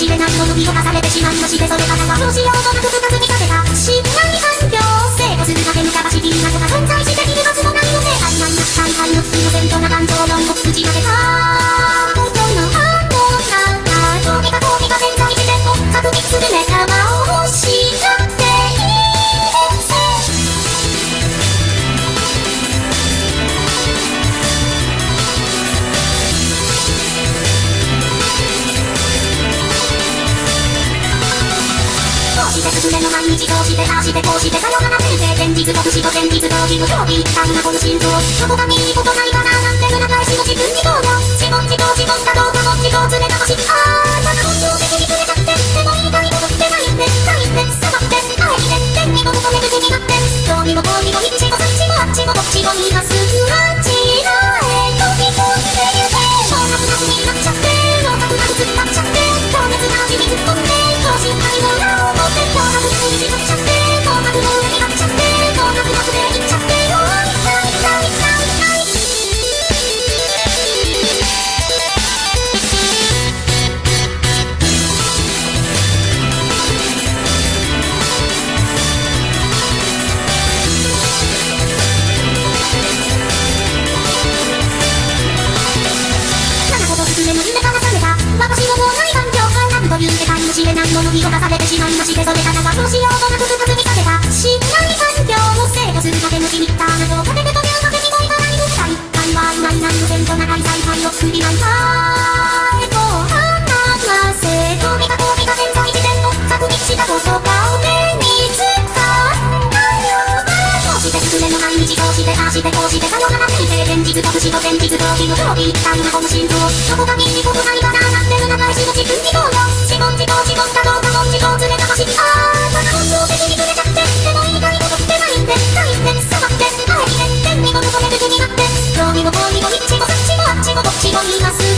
しれない。ものに侵されてしまいましてそれからはどうしようとなく深く見立てた。信頼反毎日こうしてあしてこうしてさよなら先生前日と不死と前日と義の曜日あんなこの心臓どこかにいいことないか。してそれからはどうしようもなく深くにさせた信頼環境を制御す。るだけのリミッターなどを立ててというわけにもいかないのさ一回は曖昧なイノセントな開催会を作りないかえと放たせ飛びか飛びか潜在自然を確認したことが目につかんだよこうして崩れの毎日こうしてああしてこうしてさよなら先生現実と不死と現実と義の競技みたいなこの心臓どこかにいいことないかななんて裏返しの自分にどうよ自問自答自問かどうかも自己ずれたしあーただ本ります。